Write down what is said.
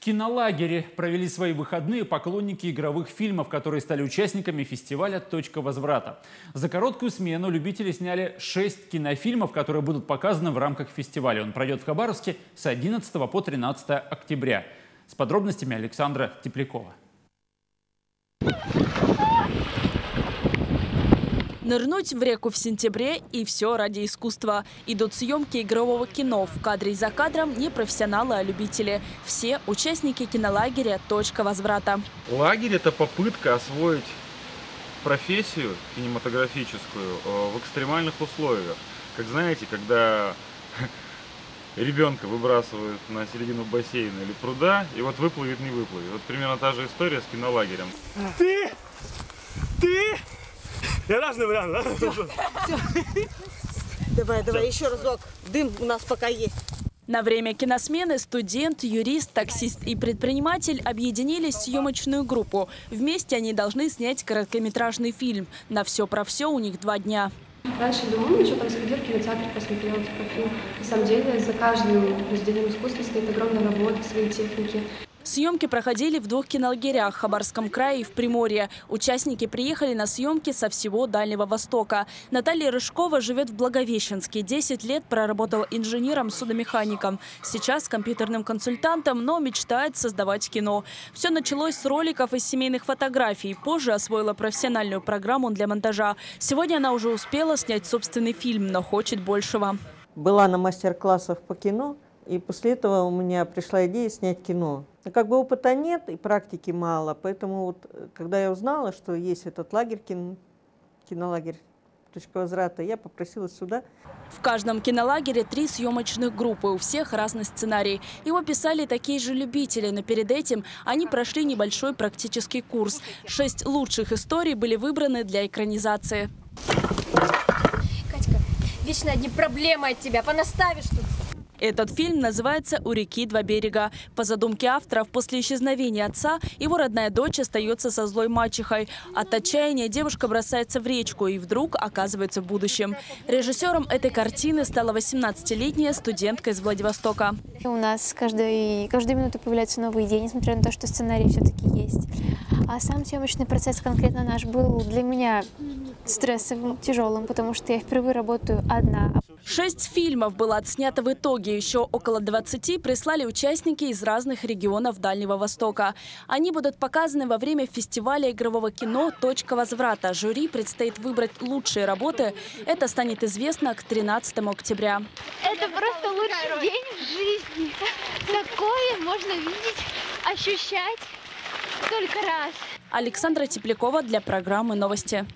кинолагере провели свои выходные поклонники игровых фильмов, которые стали участниками фестиваля «Точка возврата». За короткую смену любители сняли шесть кинофильмов, которые будут показаны в рамках фестиваля. Он пройдет в Хабаровске с 11 по 13 октября. С подробностями Александра Теплякова. Нырнуть в реку в сентябре и все ради искусства. Идут съемки игрового кино. В кадре и за кадром не профессионалы, а любители. Все участники кинолагеря «Точка возврата». Лагерь – это попытка освоить профессию кинематографическую э, в экстремальных условиях. Как знаете, когда ребенка выбрасывают на середину бассейна или пруда, и вот выплывет, не выплывет. Вот примерно та же история с кинолагерем. Ты! Ты! Я разный вариант, да? Все. Давай, давай, еще разок. Дым у нас пока есть. На время киносмены студент, юрист, таксист и предприниматель объединились в съемочную группу. Вместе они должны снять короткометражный фильм. На все про все у них два дня. Раньше думал, ну что там сходил в кинотеатр, посмотрел типа фильм. На самом деле за каждым произведением искусства стоит огромная работа, свои техники. Съемки проходили в двух кинолагерях – Хабарском крае и в Приморье. Участники приехали на съемки со всего Дальнего Востока. Наталья Рыжкова живет в Благовещенске. 10 лет проработала инженером-судомехаником. Сейчас компьютерным консультантом, но мечтает создавать кино. Все началось с роликов из семейных фотографий. Позже освоила профессиональную программу для монтажа. Сегодня она уже успела снять собственный фильм, но хочет большего. Была на мастер-классах по кино, и после этого у меня пришла идея снять кино. Как бы опыта нет и практики мало, поэтому вот, э, когда я узнала, что есть этот лагерь, кино, кинолагерь «Точка возврата», я попросилась сюда. В каждом кинолагере три съемочных группы, у всех разный сценарий. Его писали такие же любители, но перед этим они прошли небольшой практический курс. Шесть лучших историй были выбраны для экранизации. Катька, вечно одни проблемы от тебя, понаставишь тут. Этот фильм называется «У реки два берега». По задумке авторов, после исчезновения отца его родная дочь остается со злой мачехой. От отчаяния девушка бросается в речку и вдруг оказывается в будущем. Режиссером этой картины стала 18-летняя студентка из Владивостока. У нас каждый, каждую минуту появляются новые идеи, несмотря на то, что сценарий все-таки есть. А сам съемочный процесс конкретно наш был для меня стрессовым, тяжелым, потому что я впервые работаю одна. Шесть фильмов было отснято в итоге. Еще около 20 прислали участники из разных регионов Дальнего Востока. Они будут показаны во время фестиваля игрового кино «Точка возврата». Жюри предстоит выбрать лучшие работы. Это станет известно к 13 октября. Это просто лучший день в жизни. Такое можно видеть, ощущать только раз. Александра Теплякова для программы «Новости».